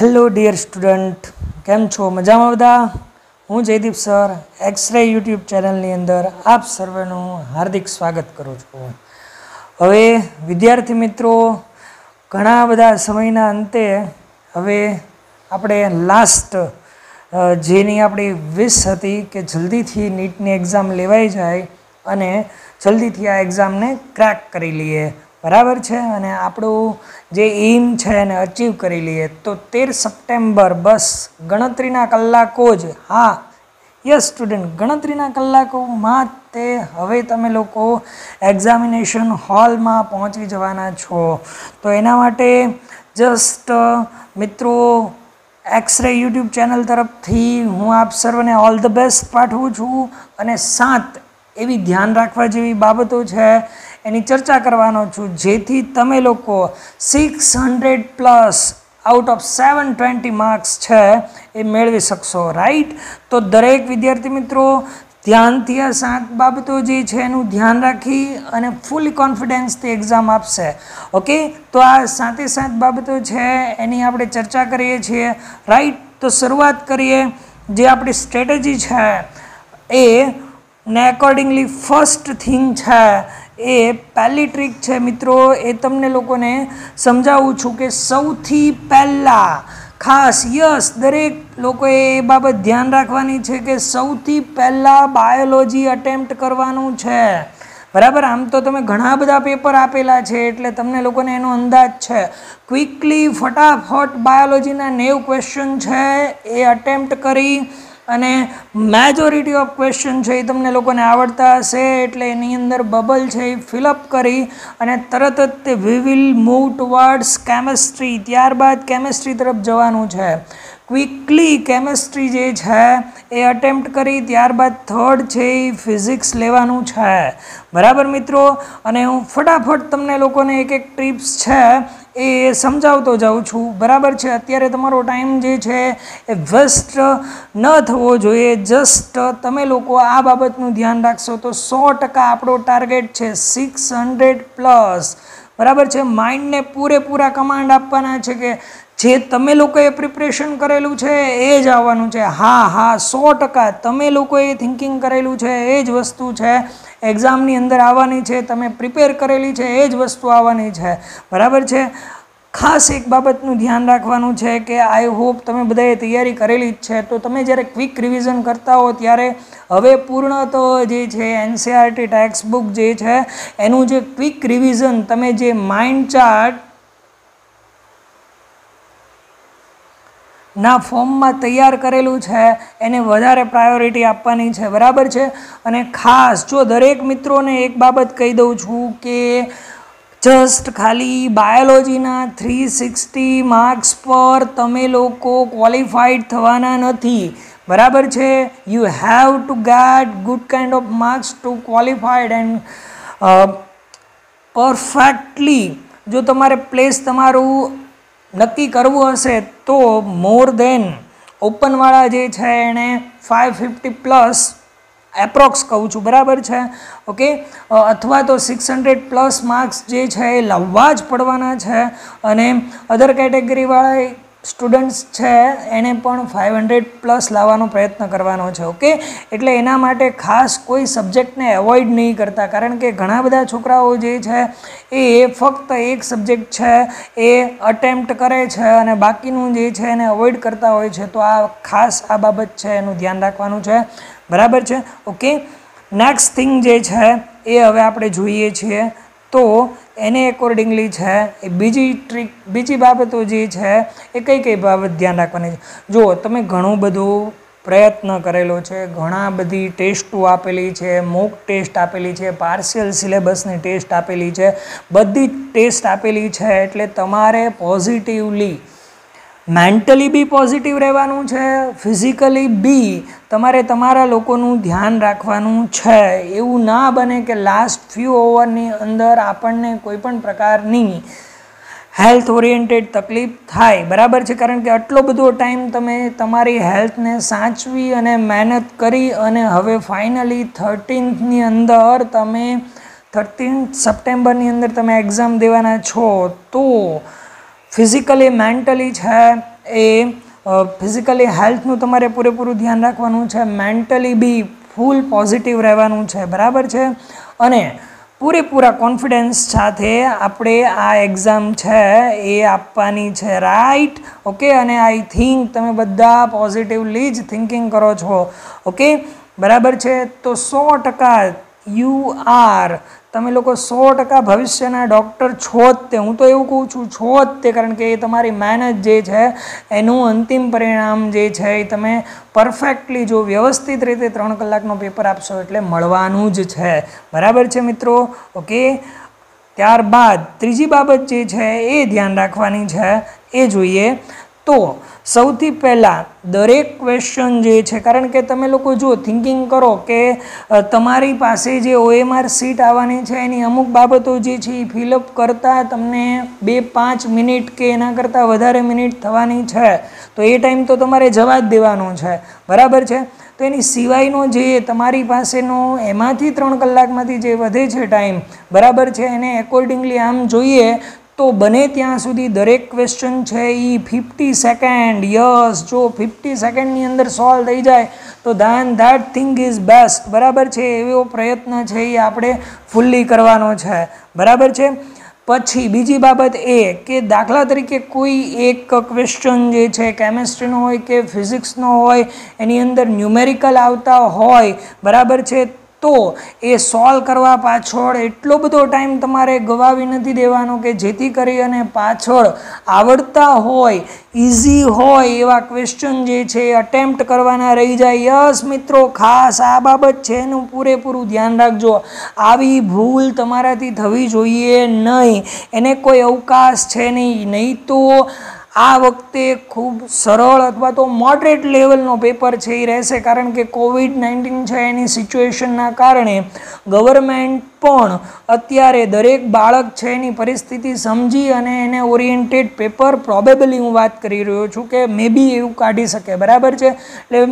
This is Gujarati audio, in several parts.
હેલો ડિયર સ્ટુડન્ટ કેમ છો? મજામાં બધા? હું જયદીપ સર એક્સરે યુટ્યુબ ચેનલની અંદર આપ સર્વેનું હાર્દિક સ્વાગત કરું છું. હવે, વિદ્યાર્થી મિત્રો, ઘણા બધા સમયના અંતે હવે આપણે લાસ્ટ જેની આપણી વિશ હતી કે જલ્દીથી નીટની એક્ઝામ લેવાઈ જાય અને જલ્દીથી આ એક્ઝામને ક્રેક કરી લઈએ. બરાબર છે? અને આપણું જે એમ છે એને અચીવ કરી લઈએ તો તેર સપ્ટેમ્બર બસ ગણતરીના કલાકો જ. હા. યસ સ્ટુડન્ટ ગણતરીના કલાકોમાં તે હવે તમે લોકો એક્ઝામિનેશન હોલમાં પહોંચી જવાના છો. તો એના માટે જસ્ટ મિત્રો એક્સરે યુટ્યુબ ચેનલ તરફથી હું આપ સર્વને ઓલ ધ બેસ્ટ પાઠવું છું. અને સાત, એવી ધ્યાન રાખવા જેવી બાબતો છે. એની ચર્ચા કરવાનો છું. જેથી તમે લોકો six hundred plus out of seven twenty marks છે એ મેળવી શકશો. રાઈટ તો દરેક વિદ્યાર્થી મિત્રો, ધ્યાનથી આ સાત બાબતો જે છે એનું ધ્યાન રાખી અને ફૂલી કોન્ફિડન્સથી એક્ઝામ આપશે. ઓકે તો આ સાતે સાત બાબતો છે એની આપણે ચર્ચા કરીએ છીએ. રાઈટ તો શરૂઆત કરીએ. જે આપણી સ્ટ્રેટેજી છે એ ને એકોર્ડિંગલી ફર્સ્ટ થિંગ છે એ પહેલી ટ્રીક છે મિત્રો, એ તમને લોકોને સમજાવું છું કે સૌથી પહેલાં ખાસ યસ, દરેક લોકોએ એ બાબત ધ્યાન રાખવાની છે કે સૌથી પહેલાં બાયોલોજી અટેમ્પ્ટ કરવાનું છે. બરાબર? આમ તો તમે ઘણા બધા પેપર આપેલા છે, એટલે તમને લોકોને એનો અંદાજ છે. ક્વિકલી ફટાફટ બાયોલોજીના નેવ ક્વેશ્ચન છે, એ અટેમ્પ્ટ કરી અને મેજોરિટી ઓફ ક્વેશ્ચન છે એ તમને લોકોને આવડતા હશે એટલે એની અંદર બબલ છે એ ફિલઅપ કરી અને તરત જ તે we will move towards chemistry ત્યારબાદ કેમેસ્ટ્રી તરફ જવાનું છે. ક્વિકલી કેમેસ્ટ્રી જે છે એ અટેમ્પ્ટ કરી, ત્યારબાદ થર્ડ છે એ ફિઝિક્સ લેવાનું છે. બરાબર મિત્રો? અને હું ફટાફટ તમને લોકોને એક એક ટિપ્સ છે એ સમજાવતો જાઉં છું. બરાબર છે? અત્યારે તમારો ટાઈમ જે છે એ વેસ્ટ ન થવો જોઈએ. જસ્ટ તમે લોકો આ બાબતનું ધ્યાન રાખશો તો સો ટકા આપણો ટાર્ગેટ છે સિક્સ હંડ્રેડ પ્લસ બરાબર છે? માઇન્ડને પૂરેપૂરા કમાન્ડ આપવાના છે કે જે તમે લોકોએ પ્રિપરેશન કરેલું છે એ જ આવવાનું છે. હા હા, સો ટકા. તમે લોકોએ થિંકિંગ કરેલું છે એ જ વસ્તુ છે. એક્ઝામની અંદર આવવાની છે, તમે પ્રિપેર કરેલી છે, એ જ વસ્તુ આવવાની છે. બરાબર છે? ખાસ એક બાબતનું ધ્યાન રાખવાનું છે કે આઈ હોપ તમે બધાએ તૈયારી કરેલી જ છે. તો તમે જ્યારે ક્વિક રિવિઝન કરતા હો, ત્યારે હવે પૂર્ણ તો જે છે એનસીઆરટી ટેક્સ્ટ બુક જે છે, એનું જે ક્વિક રિવિઝન તમે જે માઇન્ડ ચાર્ટ ના ફોર્મમાં તૈયાર કરેલું છે, એને વધારે પ્રાયોરિટી આપવાની છે, બરાબર છે? અને ખાસ જો દરેક મિત્રોને એક બાબત કહી દઉં છું કે જસ્ટ ખાલી બાયોલોજીના થ્રી સિક્સટી માર્ક્સ પર તમે લોકો ક્વોલિફાઈડ થવાના નથી, બરાબર છે? You have to get good kind of marks to qualified and perfectly જો તમારે પ્લેસ તમારું નક્કી કરવું હશે તો મોર દેન ઓપનવાળા જે છે એણે ફાઇવ ફિફ્ટી પ્લસ એપ્રોક્સ કહું છું, બરાબર છે? ઓકે અથવા તો સિક્સ હંડ્રેડ પ્લસ માર્ક્સ જે છે એ લાવવા જ પડવાના છે. અને અધર કેટેગરીવાળા સ્ટુડન્ટ્સ છે એને પણ ફાઇવ હંડ્રેડ પ્લસ લાવવાનો પ્રયત્ન કરવાનો છે ઓકે એટલે એના માટે ખાસ કોઈ સબ્જેક્ટને એવોઇડ નહીં કરતા, કારણ કે ઘણા બધા છોકરાઓ જે છે, એ ફક્ત એક સબ્જેક્ટ છે, એ અટેમ્પ્ટ કરે છે અને બાકીનું જે છે એને અવોઇડ કરતા હોય છે, તો આ ખાસ આ બાબત છે, એનું ધ્યાન રાખવાનું છે, બરાબર છે? ઓકે નેક્સ્ટ થિંગ જે છે, એ હવે આપણે જોઈએ છીએ, તો એને એકોર્ડિંગલી છે. એ બીજી ટ્રીક બીજી બાબતો જે છે, એ કઈ કઈ બાબત ધ્યાન રાખવાની છે? જુઓ તમે ઘણું બધું પ્રયત્ન કરેલો છે, ઘણા બધી ટેસ્ટો આપેલી છે મોક ટેસ્ટ આપેલી છે પાર્શિયલ સિલેબસની ટેસ્ટ આપેલી છે, બધી ટેસ્ટ આપેલી છે, એટલે તમારે પોઝિટિવલી મેન્ટલી બી પોઝિટિવ રહેવાનું છે ફિઝિકલી બી તમારે તમારા લોકોનું ધ્યાન રાખવાનું છે. એવું ના બને કે લાસ્ટ ફ્યુ ઓવરની અંદર આપણને કોઈ પણ પ્રકારની હેલ્થ ઓરિએન્ટેડ તકલીફ થાય. બરાબર છે? કારણ કે આટલો બધો ટાઈમ તમે તમારી હેલ્થને સાચવી અને મહેનત કરી અને હવે ફાઇનલી થર્ટીન્થની અંદર તમે થર્ટીન સપ્ટેમ્બરની અંદર તમે એક્ઝામ દેવાના છો, તો ફિઝિકલી મેન્ટલી છે એ ફિઝિકલી હેલ્થનું તમારે પૂરેપૂરું ધ્યાન રાખવાનું છે. મેન્ટલી બી ફૂલ પોઝિટિવ રહેવાનું છે. બરાબર છે? અને પૂરેપૂરા કોન્ફિડન્સ સાથે આપણે આ એક્ઝામ છે એ આપવાની છે. રાઈટ ઓકે અને આઈ થિંક તમે બધા પોઝિટિવલી જ થિંકિંગ કરો છો. ઓકે બરાબર છે? તો સો ટકા યુ આર તમે લોકો સો ટકા ભવિષ્યના ડૉક્ટર છો જ તે. હું તો એવું કહું છું, છો જ તે, કારણ કે એ તમારી મહેનત જે છે, એનું અંતિમ પરિણામ જે છે, એ તમે પરફેક્ટલી જો વ્યવસ્થિત રીતે ત્રણ કલાકનો પેપર આપશો એટલે મળવાનું જ છે. બરાબર છે મિત્રો? ઓકે? ત્યારબાદ ત્રીજી બાબત જે છે, એ ધ્યાન રાખવાની છે, એ જોઈએ. તો સૌથી પહેલાં દરેક ક્વેશ્ચન જે છે, કારણ કે તમે લોકો જો થિંકિંગ કરો કે તમારી પાસે જે ઓએમઆર સીટ આવવાની છે, એની અમુક બાબતો જે છે એ ફિલઅપ કરતાં તમને બે પાંચ મિનિટ કે એના કરતાં વધારે મિનિટ થવાની છે. તો એ ટાઈમ તો તમારે જવા જ દેવાનો છે. બરાબર છે? તો એની સિવાયનો જે તમારી પાસેનો, એમાંથી ત્રણ કલાકમાંથી જે વધે છે ટાઈમ બરાબર છે? એને એકોર્ડિંગલી આમ જોઈએ તો બને ત્યાં સુધી દરેક ક્વેશ્ચન છે એ ફિફ્ટી સેકન્ડ યસ જો ફિફ્ટી સેકન્ડની અંદર સોલ્વ થઈ જાય, તો then that thing is best બરાબર છે? એવો પ્રયત્ન છે એ આપણે ફૂલ્લી કરવાનો છે. બરાબર છે? પછી બીજી બાબત એ કે દાખલા તરીકે કોઈ એક ક્વેશ્ચન જે છે કેમેસ્ટ્રીનો હોય કે ફિઝિક્સનો હોય, એની અંદર ન્યુમેરિકલ આવતા હોય, બરાબર છે? તો એ સોલ્વ કરવા પાછળ એટલો બધો ટાઈમ તમારે ગવાવી નથી દેવાનો કે જેથી કરી અને પાછળ આવડતા હોય ઇઝી હોય એવા ક્વેશ્ચન જે છે અટેમ્પ્ટ કરવાના રહી જાય. યસ મિત્રો, ખાસ આ બાબત છે એનું પૂરેપૂરું ધ્યાન રાખજો. આવી ભૂલ તમારાથી થવી જોઈએ નહીં. એને કોઈ અવકાશ છે નહીં. નહીં તો આ વખતે ખૂબ સરળ અથવા તો મોડરેટ લેવલનો પેપર છે એ રહેશે, કારણ કે કોવિડ નાઇન્ટીન છે એની સિચ્યુએશનના કારણે ગવર્મેન્ટ પણ અત્યારે દરેક બાળક છે એની પરિસ્થિતિ સમજી અને એને ઓરિએન્ટેડ પેપર પ્રોબેબલી હું વાત કરી રહ્યો છું કે મે બી એવું કાઢી શકે. બરાબર છે? એટલે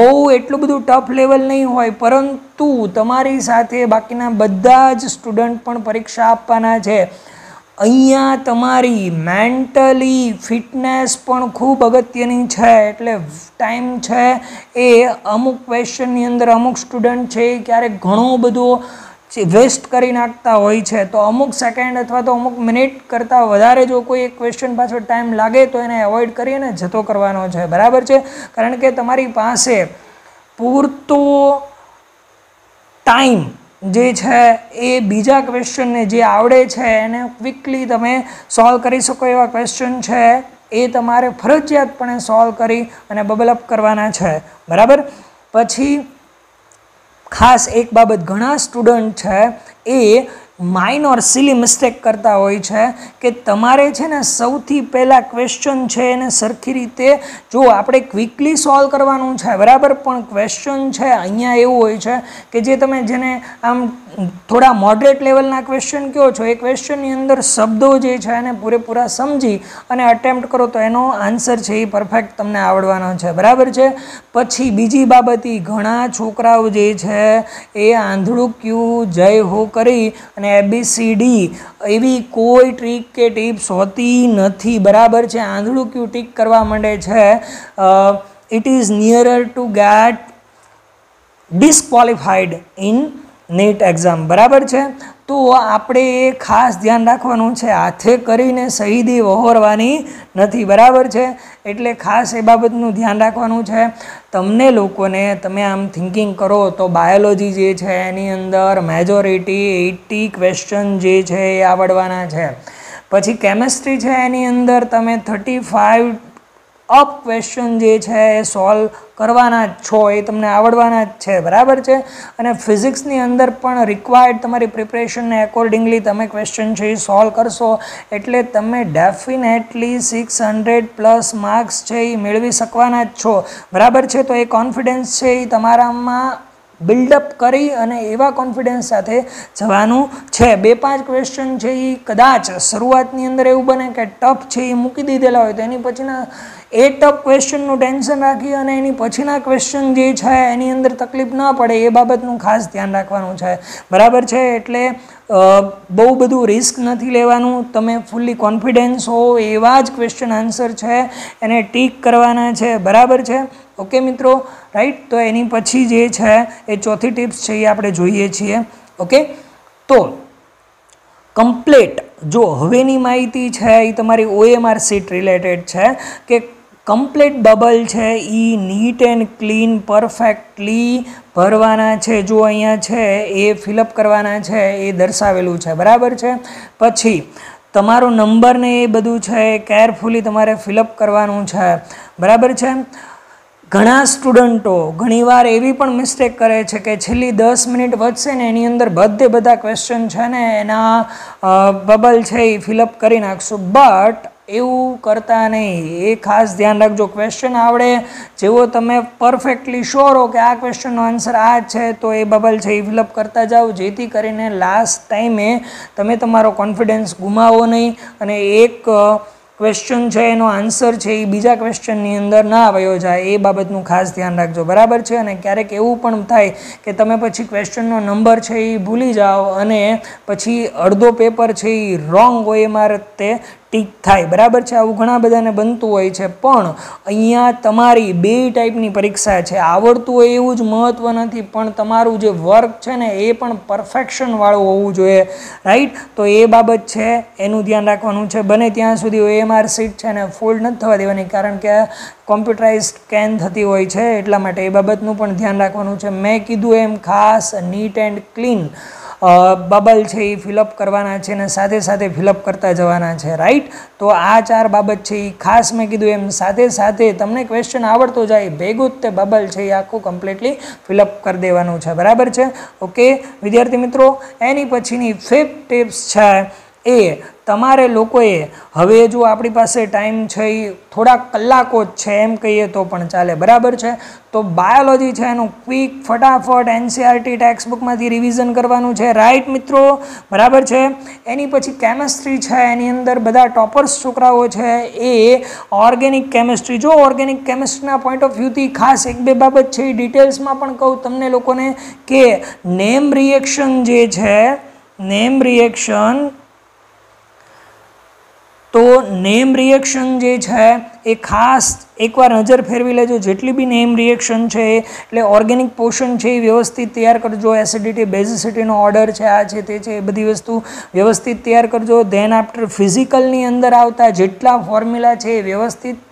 બહુ એટલું બધું ટફ લેવલ નહીં હોય, પરંતુ તમારી સાથે બાકીના બધા જ સ્ટુડન્ટ પણ પરીક્ષા આપવાના છે. અહીંયા તમારી મેન્ટલી ફિટનેસ પણ ખૂબ અગત્યની છે, એટલે ટાઈમ છે એ અમુક ક્વેશ્ચનની અંદર અમુક સ્ટુડન્ટ છે એ ક્યારેક ઘણો બધો વેસ્ટ કરી નાખતા હોય છે. તો અમુક સેકન્ડ અથવા તો અમુક મિનિટ કરતાં વધારે જો કોઈ એક ક્વેશ્ચન પાછળ ટાઈમ લાગે તો એને એવોઇડ કરીને જતો કરવાનો છે. બરાબર છે? કારણ કે તમારી પાસે પૂરતો ટાઈમ જે છે એ બીજા ક્વેશ્ચનને જે આવડે છે એને ક્વિકલી તમે સોલ્વ કરી શકો એવા ક્વેશ્ચન છે. એ તમારે ફરજિયાતપણે સોલ્વ કરી અને બબલ કરવાના છે. બરાબર? પછી ખાસ એક બાબત ઘણા સ્ટુડન્ટ છે એ માઇનોર સિલી મિસ્ટેક કરતા હોય છે કે તમારે છે ને સૌથી પહેલાં ક્વેશ્ચન છે એને સરખી રીતે જો આપણે ક્વિકલી સોલ્વ કરવાનું છે, બરાબર? પણ ક્વેશ્ચન છે, અહીંયા એવું હોય છે કે જે તમે જેને આમ થોડા મોડરેટ લેવલના ક્વેશ્ચન કહો છો, એ ક્વેશ્ચનની અંદર શબ્દો જે છે એને પૂરેપૂરા સમજી અને અટેમ્પ્ટ કરો તો એનો આન્સર છે એ પરફેક્ટ તમને આવડવાનો છે. બરાબર છે? પછી બીજી બાબત ઘણા છોકરાઓ જે છે એ આંધળું ક્યુ, જય હો કરી અને અને એબીસીડી એવી કોઈ ટ્રીક કે ટિપ્સ હોતી નથી. બરાબર છે? આંધળું ક્યુ ટીક કરવા માંડે છે? It is nearer to get disqualified in NEET exam બરાબર છે? તો આપણે એ ખાસ ધ્યાન રાખવાનું છે. હાથે કરીને શહીદી વહોરવાની નથી, બરાબર છે? એટલે ખાસ એ બાબતનું ધ્યાન રાખવાનું છે. તમને લોકોને, તમે આમ થિંકિંગ કરો તો બાયોલોજી જે છે, એની અંદર મેજોરિટી એટી ક્વેશ્ચન જે છે એ આવડવાના છે. પછી કેમેસ્ટ્રી છે એની અંદર તમે થર્ટી ફાઇવ અપ ક્વેશ્ચન જે છે એ સોલ્વ કરવાના જ છો, એ તમને આવડવાના જ છે, બરાબર છે? અને ફિઝિક્સની અંદર પણ રિક્વાયર્ડ તમારી પ્રિપરેશનને એકોર્ડિંગલી તમે ક્વેશ્ચન છે એ સોલ્વ કરશો, એટલે તમે definitely six hundred plus marks છે એ મેળવી શકવાના જ છો. બરાબર છે? તો એ કોન્ફિડન્સ છે એ તમારામાં બિલ્ડઅપ કરી અને એવા કોન્ફિડન્સ સાથે જવાનું છે. બે પાંચ ક્વેશ્ચન છે એ કદાચ શરૂઆતની અંદર એવું બને કે ટફ છે એ મૂકી દીધેલા હોય તો એની પછીના એ ટફ ક્વેશ્ચનનું ટેન્શન રાખી અને એની પછીના ક્વેશ્ચન જે છે એની અંદર તકલીફ ન પડે એ બાબતનું ખાસ ધ્યાન રાખવાનું છે. બરાબર છે? એટલે બહુ બધું રિસ્ક નથી લેવાનું. તમે ફૂલ્લી કોન્ફિડન્સ હો એવા જ ક્વેશ્ચન આન્સર છે એને ટીક કરવાના છે. બરાબર છે? ઓકે મિત્રો? રાઈટ તો એની પછી જે છે એ ચોથી ટિપ્સ છે એ આપણે જોઈએ છીએ. ઓકે? તો કમ્પ્લેટ જો હવેની માહિતી છે એ તમારી ઓએમઆર સીટ રિલેટેડ છે કે કમ્પ્લીટ બબલ છે એ નીટ એન્ડ ક્લીન, પરફેક્ટલી ભરવાના છે. જો અહીંયા છે, એ ફિલઅપ કરવાના છે, એ દર્શાવેલું છે. બરાબર છે? પછી, તમારો નંબર ને એ બધું છે એ કેરફુલી તમારે ફિલઅપ કરવાનું છે. બરાબર છે? ઘણા સ્ટુડન્ટો ઘણીવાર એવી પણ મિસ્ટેક કરે છે કે છેલ્લી દસ મિનિટ વધશે ને એની અંદર બધે બધા ક્વેશ્ચન છે ને એના બબલ છે એ ફિલઅપ કરી નાખશું. બટ એવું કરતા નહીં. એ ખાસ ધ્યાન રાખજો. ક્વેશ્ચન આવડે. જેવો તમે પરફેક્ટલી શ્યોર હો કે આ ક્વેશ્ચનનો આન્સર આ છે, તો એ બબલ છે એ ફિલઅપ કરતા જાઓ. જેથી કરીને લાસ્ટ ટાઈમે તમે તમારો કોન્ફિડન્સ ગુમાવો નહીં અને એક ક્વેશ્ચન છે એનો આન્સર છે એ બીજા ક્વેશ્ચનની અંદર ના આવ્યો જાય. એ બાબતનું ખાસ ધ્યાન રાખજો. બરાબર છે? અને ક્યારેક એવું પણ થાય કે તમે પછી ક્વેશ્ચનનો નંબર છે એ ભૂલી જાઓ અને પછી અડધો પેપર છે એ રોંગ હોય મારે તે ટીક થાય. બરાબર છે? આવું ઘણા બધાને બનતું હોય છે. પણ અહીંયા તમારી બે ટાઈપની પરીક્ષા છે. આવડતું હોય એવું જ મહત્ત્વ નથી, પણ તમારું જે વર્ક છે ને, એ પણ પરફેક્શનવાળું હોવું જોઈએ. રાઈટ તો એ બાબત છે, એનું ધ્યાન રાખવાનું છે. બને ત્યાં સુધી ઓએમઆર સીટ છે ને ફોલ્ડ નથી થવા દેવાની, કારણ કે કોમ્પ્યુટરાઇઝ સ્કેન થતી હોય છે. એટલા માટે એ બાબતનું પણ ધ્યાન રાખવાનું છે. મેં કીધું એમ ખાસ નીટ એન્ડ ક્લીન બબલ છે એ ફિલઅપ કરવાના છે અને સાથે સાથે ફિલઅપ કરતા જવાના છે રાઈટ તો આ ચાર બાબત છે એ ખાસ મેં કીધું એમ સાથે સાથે તમને ક્વેશ્ચન આવડતો જાય, ભેગું તે બબલ છે એ આખું કમ્પ્લીટલી ફિલઅપ કરી દેવાનું છે, બરાબર છે? ઓકે વિદ્યાર્થી મિત્રો, એની પછીની ફિફ્થ ટિપ્સ છે એ તમારે લોકોએ, હવે જો આપણી પાસે ટાઈમ છે એ થોડાક કલાકો જ છે એમ કહીએ તો પણ ચાલે, બરાબર છે? તો બાયોલોજી છે એનું ક્વિક ફટાફટ એનસીઆરટી ટેક્સ્ટ બુકમાંથી રિવિઝન કરવાનું છે. રાઈટ મિત્રો, બરાબર છે? એની પછી કેમેસ્ટ્રી છે, એની અંદર બધા ટોપર્સ છોકરાઓ છે, એ ઓર્ગેનિક કેમેસ્ટ્રી. જો ઓર્ગેનિક કેમેસ્ટ્રીના પોઈન્ટ ઓફ વ્યૂથી ખાસ એક બે બાબત છે એ ડિટેલ્સમાં પણ કહું તમને લોકોને કે નેમ રિએક્શન જે છે, નેમ રિએક્શન તો નેમ રિએક્શન જે છે, એ ખાસ એકવાર નજર ફેરવી લેજો. જેટલી બી નેમ રિએક્શન છે, એટલે ઓર્ગેનિક પોષણ છે એ વ્યવસ્થિત તૈયાર કરજો. એસિડિટી બેઝિસિટીનો ઓર્ડર છે, આ છે, તે છે, એ બધી વસ્તુ વ્યવસ્થિત તૈયાર કરજો. ધેન આફ્ટર ફિઝિકલની અંદર આવતા જેટલા ફોર્મ્યુલા છે એ વ્યવસ્થિત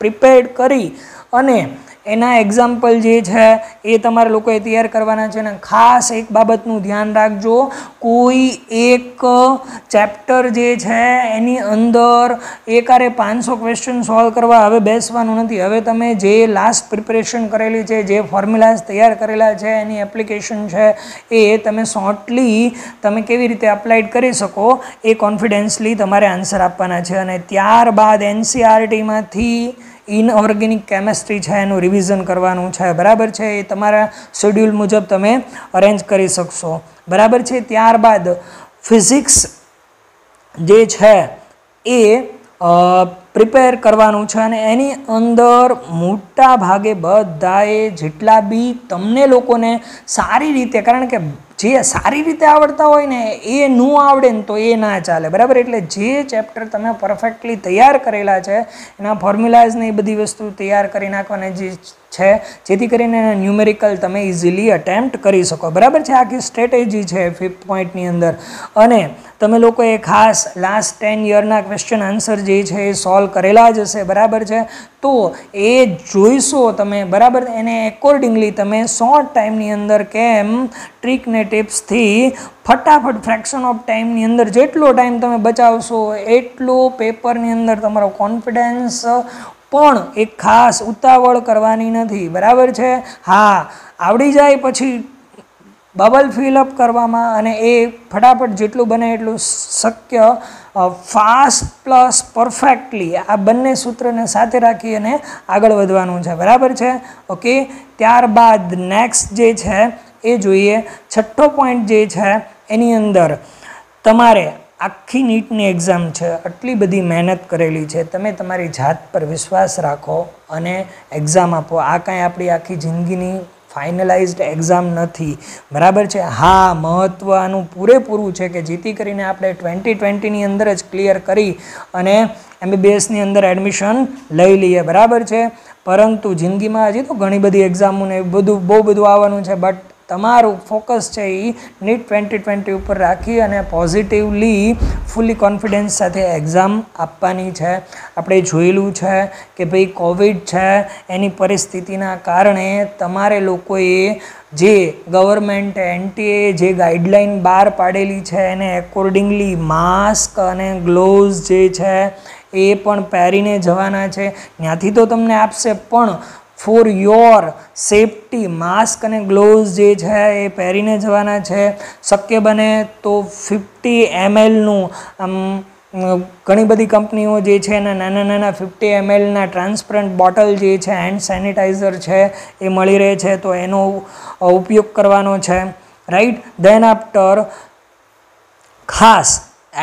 પ્રિપેર્ડ કરી અને એના એક્ઝામ્પલ જે છે, એ તમારે લોકોએ તૈયાર કરવાના છે અને ખાસ એક બાબતનું ધ્યાન રાખજો. કોઈ એક ચેપ્ટર જે છે, એની અંદર એકારે પાંચસો ક્વેશ્ચન સોલ્વ કરવા હવે બેસવાનું નથી. હવે તમે જે લાસ્ટ પ્રિપરેશન કરેલી છે, જે ફોર્મ્યુલાઝ તૈયાર કરેલા છે, એની એપ્લિકેશન છે, એ તમે શોર્ટલી તમે કેવી રીતે અપ્લાઇડ કરી શકો, એ કોન્ફિડન્સલી તમારે આન્સર આપવાના છે. અને ત્યારબાદ એનસીઆરટીમાંથી ઇનઓર્ગેનિક કેમેસ્ટ્રી છે, એનું રિવિઝન કરવાનું છે. બરાબર છે? એ તમારા શેડ્યુલ મુજબ તમે અરેન્જ કરી શકશો. બરાબર છે? ત્યારબાદ ફિઝિક્સ જે છે, એ પ્રિપેર કરવાનું છે અને એની અંદર મોટા ભાગે બધાએ જેટલા બી તમને લોકોને સારી રીતે, કારણ કે જે સારી રીતે આવડતા હોય ને એ ન આવડે ને તો એ ના ચાલે. બરાબર? એટલે જે ચેપ્ટર તમે પરફેક્ટલી તૈયાર કરેલા છે, એના ફોર્મ્યુલાઝને એ બધી વસ્તુ તૈયાર કરી નાખવાના જે છે, જેથી કરીને ન્યુમેરિકલ તમે ઇઝીલી અટેમ્પ્ટ કરી શકો. બરાબર છે? આખી સ્ટ્રેટેજી છે ફિફ્થ પોઈન્ટની અંદર. અને તમે લોકોએ ખાસ લાસ્ટ ટેન યરના ક્વેશ્ચન આન્સર જે છે એ સોલ્વ કરેલા જ હશે, બરાબર છે? તો એ જોઈશો તમે, બરાબર? એને એકોર્ડિંગલી તમે શોર્ટ ટાઈમની અંદર કેમ ટ્રીક ને ટિપ્સથી ફટાફટ ફ્રેક્શન ઓફ ટાઈમની અંદર જેટલો ટાઈમ તમે બચાવશો, એટલો પેપરની અંદર તમારો કોન્ફિડન્સ પણ એક ખાસ ઉતાવળ કરવાની નથી, બરાબર છે? હા, આવડી જાય પછી બબલ ફિલઅપ કરવામાં અને એ ફટાફટ જેટલું બને એટલું શક્ય ફાસ્ટ પ્લસ પરફેક્ટલી આ બંને સૂત્રને સાથે રાખી અને આગળ વધવાનું છે. બરાબર છે? ઓકે? ત્યારબાદ નેક્સ્ટ જે છે એ જોઈએ. છઠ્ઠો પોઈન્ટ જે છે એની અંદર તમારે આખી નીટની એક્ઝામ છે, આટલી બધી મહેનત કરેલી છે. તમે તમારી જાત પર વિશ્વાસ રાખો અને એક્ઝામ આપો. આ કાંઈ આપણી આખી જિંદગીની ફાઇનલાઇઝડ એક્ઝામ નથી. બરાબર છે? હા મહત્ત્વ આનું પૂરેપૂરું છે કે જેથી કરીને આપણે ટ્વેન્ટી ટ્વેન્ટીની અંદર જ ક્લિયર કરી અને એમબીબીએસની અંદર એડમિશન લઈ લઈએ. બરાબર છે? પરંતુ જિંદગીમાં હજી તો ઘણી બધી એક્ઝામોને બધું, બહુ બધું આવવાનું છે, બટ તમારું ફોકસ છે એ નીટ ટ્વેન્ટી ટ્વેન્ટી ઉપર રાખી અને પોઝિટિવલી ફૂલી કોન્ફિડન્સ સાથે એક્ઝામ આપવાની છે. આપણે જોયેલું છે કે ભાઈ કોવિડ છે, એની પરિસ્થિતિના કારણે તમારે લોકોએ જે ગવર્મેન્ટ એનટીએ જે ગાઈડલાઇન બહાર પાડેલી છે, એને એકોર્ડિંગલી માસ્ક અને ગ્લોવ્સ જે છે, એ પણ પહેરીને જવાના છે. ત્યાંથી તો તમને આપશે, પણ ફોર યોર સેફટી માસ્ક અને ગ્લોવ્સ જે છે એ પહેરીને જવાના છે. શક્ય બને તો ફિફ્ટી એમએલનું આમ, ઘણી બધી કંપનીઓ જે છે એના નાના નાના ફિફ્ટી એમએલના ટ્રાન્સપરન્ટ બોટલ જે છે હેન્ડ સેનિટાઈઝર છે, એ મળી રહે છે, તો એનો ઉપયોગ કરવાનો છે. રાઈટ? ધેન આફ્ટર ખાસ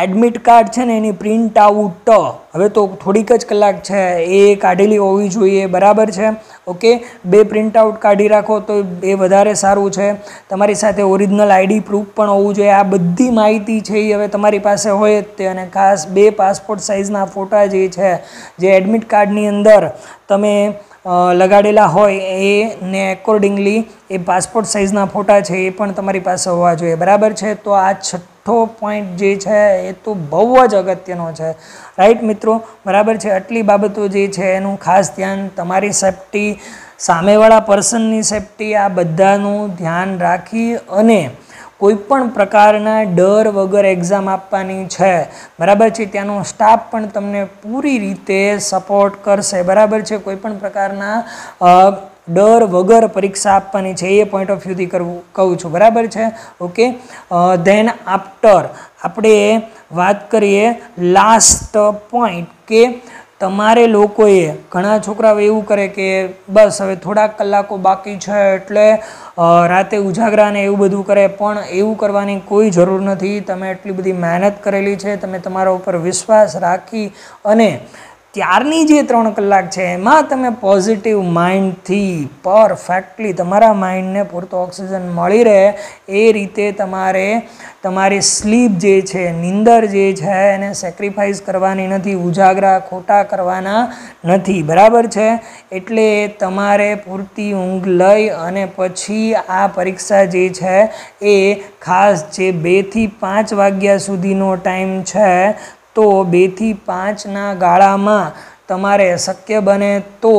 એડમિટ કાર્ડ છે ને એની પ્રિન્ટ આઉટ, હવે તો થોડીક જ કલાક છે, એ કાઢેલી હોવી જોઈએ, બરાબર છે? ઓકે? બે પ્રિન્ટ આઉટ કાઢી રાખો તો એ વધારે સારું છે. તમારી સાથે ઓરિજિનલ આઈડી પ્રૂફ પણ હોવું જોઈએ. આ બધી માહિતી છે એ હવે તમારી પાસે હોય જ તે. અને ખાસ બે પાસપોર્ટ સાઇઝના ફોટા જે છે, જે એડમિટ કાર્ડની અંદર તમે લગાડેલા હોય એ ને એકોર્ડિંગલી એ પાસપોર્ટ સાઇઝના ફોટા છે એ પણ તમારી પાસે હોવા જોઈએ. બરાબર છે? તો આ છઠ્ઠો પોઈન્ટ જે છે એ તો બહુ જ અગત્યનો છે. રાઈટ મિત્રો? બરાબર છે? આટલી બાબતો જે છે એનું ખાસ ધ્યાન તમારી સેફટી સામેવાળા પર્સનની સેફટી આ બધાનું ધ્યાન રાખી અને કોઈપણ પ્રકારના ડર વગર એક્ઝામ આપવાની છે. બરાબર છે? ત્યાંનો સ્ટાફ પણ તમને પૂરી રીતે સપોર્ટ કરશે. બરાબર છે? કોઈપણ પ્રકારના ડર વગર પરીક્ષા આપવાની છે, એ પોઈન્ટ ઓફ વ્યૂથી કરવું, કહું છું. બરાબર છે? ઓકે ધેન આફ્ટર આપણે વાત કરીએ લાસ્ટ પોઈન્ટ કે તમારે લોકોએ, ઘણા છોકરાઓ એવું કરે કે બસ હવે થોડાક કલાકો બાકી છે એટલે રાતે ઉજાગરાને એવું બધું કરે, પણ એવું કરવાની કોઈ જરૂર નથી. તમે એટલી બધી મહેનત કરેલી છે, તમે તમારા ઉપર વિશ્વાસ રાખી અને ત્યારની જે ત્રણ કલાક છે, એમાં તમે પોઝિટિવ માઇન્ડથી પરફેક્ટલી તમારા માઇન્ડને પૂરતો ઓક્સિજન મળી રહે, એ રીતે તમારે, તમારી સ્લીપ જે છે, નિંદર જે છે, એને સેક્રિફાઈસ કરવાની નથી, ઉજાગરા ખોટા કરવાના નથી, બરાબર છે? એટલે તમારે પૂરતી ઊંઘ લઈ અને પછી આ પરીક્ષા જે છે, એ ખાસ જે બેથી પાંચ વાગ્યા સુધીનો ટાઈમ છે તો બેથી પાંચના ગાળામાં તમારે શક્ય બને તો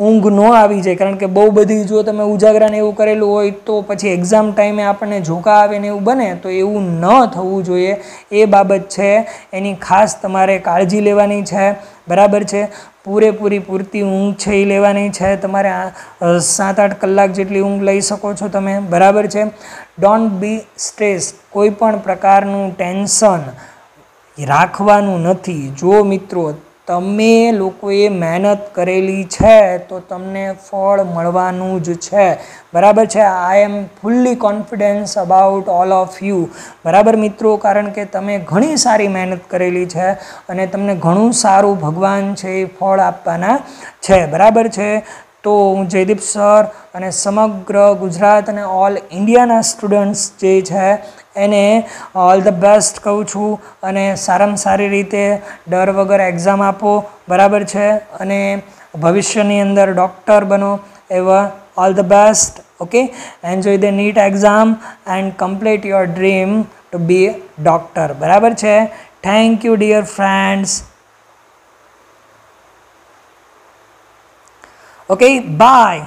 ઊંઘ ન આવી જાય. કારણ કે બહુ બધી જો તમે ઉજાગરાને એવું કરેલું હોય તો પછી એક્ઝામ ટાઈમે આપણને ઝોકા આવે ને એવું બને તો એવું ન થવું જોઈએ. એ બાબત છે. એની ખાસ તમારે કાળજી લેવાની છે. બરાબર છે? પૂરેપૂરી પૂરતી ઊંઘ છે એ લેવાની છે. તમારે સાત આઠ કલાક જેટલી ઊંઘ લઈ શકો છો તમે. બરાબર છે? ડોન્ટ બી સ્ટ્રેસ કોઈ પણ પ્રકારનું ટેન્શન રાખવાનું નથી. જો મિત્રો તમે લોકોએ મહેનત કરેલી છે, તો તમને ફળ મળવાનું જ છે. બરાબર છે? I am fully confidence about all of you બરાબર મિત્રો? કારણ કે તમે ઘણી સારી મહેનત કરેલી છે અને તમને ઘણું સારું ભગવાન છે એ ફળ આપવાના છે. બરાબર છે? તો હું જયદીપ સર અને સમગ્ર ગુજરાત અને ઓલ ઇન્ડિયાના સ્ટુડન્ટ્સ જે છે એને ઓલ ધ બેસ્ટ કહું છું અને સારામાં સારી રીતે ડર વગર એક્ઝામ આપો બરાબર છે? અને ભવિષ્યની અંદર ડૉક્ટર બનો એવા all the best okay enjoy the NEET exam and complete your dream to be doctor બરાબર છે? Thank you dear friends Okay, bye.